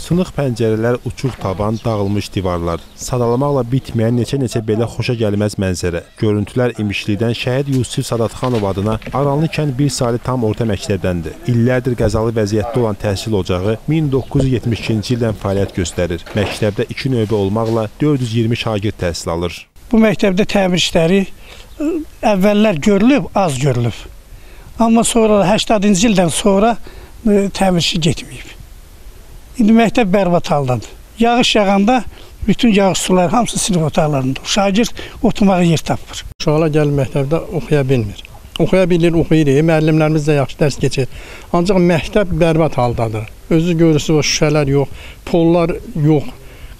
Sınıq pəncərələr, uçuq tavan, dağılmış divarlar, sadalamaqla bitməyən neçə-neçə belə xoşa gəlməz mənzərə. Görüntülər imişlikdən şəhid Yusif Sadatxanov adına Aranlı kənd bir saylı tam orta məktəbdəndir. İllərdir qəzalı vəziyyətdə olan təhsil ocağı 1972-ci ildən fəaliyyət göstərir. Məktəbdə 2 növbə olmaqla 420 şagird təhsil alır. Bu məktəbdə təmir işləri əvvəllər görülüb, az görülüb. Amma sonra 80-cı ildən sonra təmirçi getməyib. İndi məktəb bərbad haldadır. Yağış yağanda bütün yağış suları hamısı sinif otaqlarında. Şagird oturmağa yer tapmır. Uşaqlar gəlib məktəbdə oxuya bilmir. Oxuya bilir, oxuyur, müəllimlərimiz də yaxşı dərs keçir. Ancaq məktəb bərbad haldadır. Özü görürsüz o şüşələr yox, pollar yox,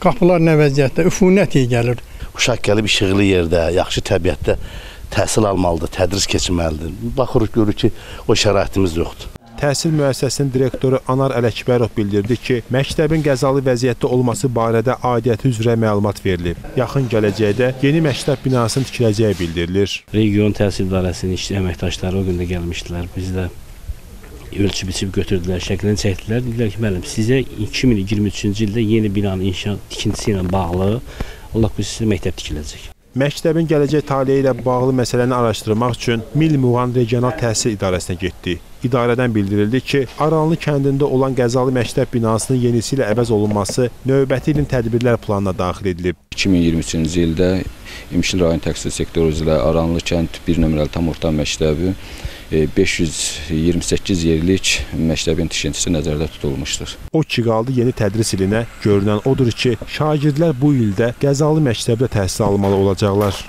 qapılar nə vəziyyətdə, üfunət iyi gəlir. Uşaq gəlib işıqlı yerdə, yaxşı təbiətdə təhsil almalıdır, tədris keçirməlidir. Baxırıq görürük ki, o şəraitimiz yoxdur. Təhsil müəssisəsinin direktoru Anar Ələkbərov bildirdi ki, məktəbin qəzalı vəziyyətdə olması barədə aidiyyəti üzrə məlumat verilib. Yaxın gələcəkdə yeni məktəb binasının tikiləcəyi bildirilir. Region Təhsil İdarəsinin işçi əməkdaşları o gün də gəlmişdilər. Biz də ölçüb biçib götürdülər, şəklini çəkdilər. Dedilər ki, müəllim, sizə 2023-cü ildə yeni binanın inşa tikintisi ilə bağlı Allah bu sizə məktəb tikiləcək. Məktəbin gələcək taleyi ilə bağlı məsələni araşdırmaq üçün Mil Muğan Regional Təhsil İdarəsinə getdi. İdarədən bildirildi ki, Aranlı kəndində olan qəzalı məktəb binasının yenisi ilə əvəz olunması növbəti ilin tədbirlər planına daxil edilib. 2023-cü ildə İmişli rayon təhsil sektoru üzrə Aranlı kənd 1 nömrəli tam orta məktəbi e, 528 yerlik məktəbin tikintisi nəzərdə tutulmuşdur. O ki qaldı yeni tədris ilinə görünən odur ki, şagirdlər bu ildə qəzalı məktəbdə təhsil almalı olacaqlar.